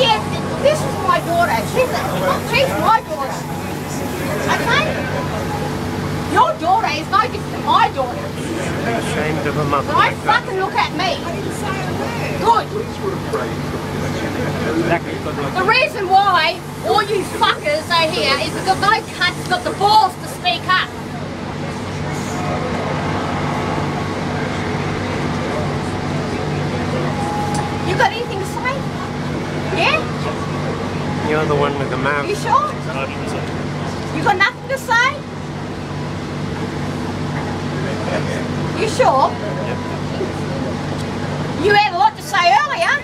Yeah, this is my daughter. She's, she's my daughter. Okay? Your daughter is no different than my daughter. Ashamed of a mother Don't like fucking look at me. Good. The reason why all you fuckers are here is because no cunt's got the balls to speak up. You got anything to say? Yeah? You're one with the mouth. You sure? You got nothing to say? You sure? You had a lot to say earlier.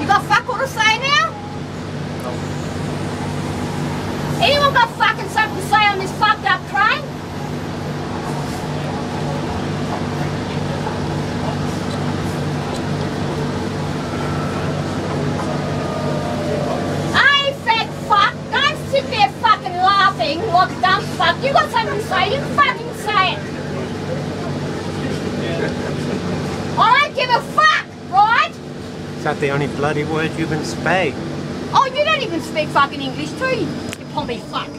You got fuck all to say now? Anyone got fucking something to say on this fucked up train? Hey, fat fuck, don't sit there fucking a dumb fuck. You got something to say, you fucking say it. I don't give a fuck, right? Is that the only bloody word you can speak? Oh, you don't even speak fucking English, do you? You pommy fuck.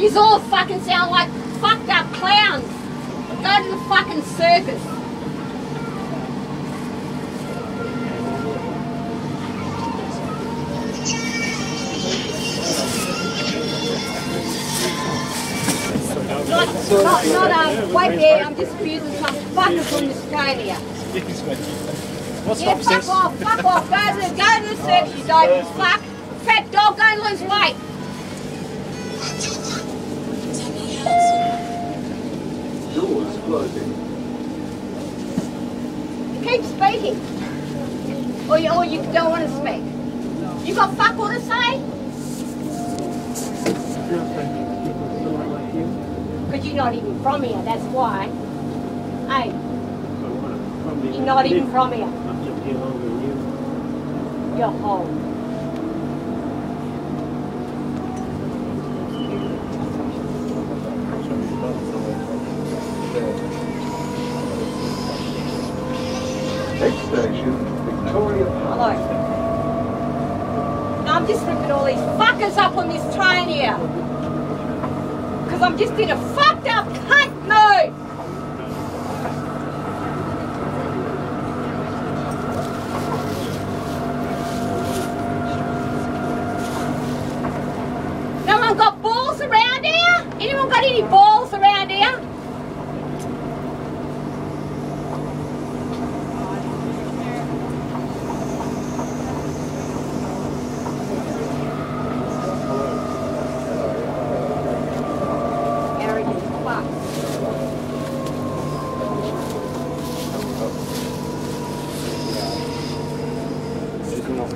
you all fucking sound like fucked up clowns. Go to the fucking circus. Not, not, not, um, wait there, I'm just abusing some fucker from Australia. What's Yeah, fuck sis? off, fuck off, go to, the- go to the circus, you dopey fuck. Fat dog, go and lose weight. Doors closing. Keep speaking. Or you, or you don't want to speak. You got fuck all to say? You're not even from here, that's why. Hey, you're not even from here. You're home. Next station, Victoria Park. Hello. Now I'm just ripping all these fuckers up on this train here. Because I'm just in a fucked up cunt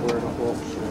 word of hope.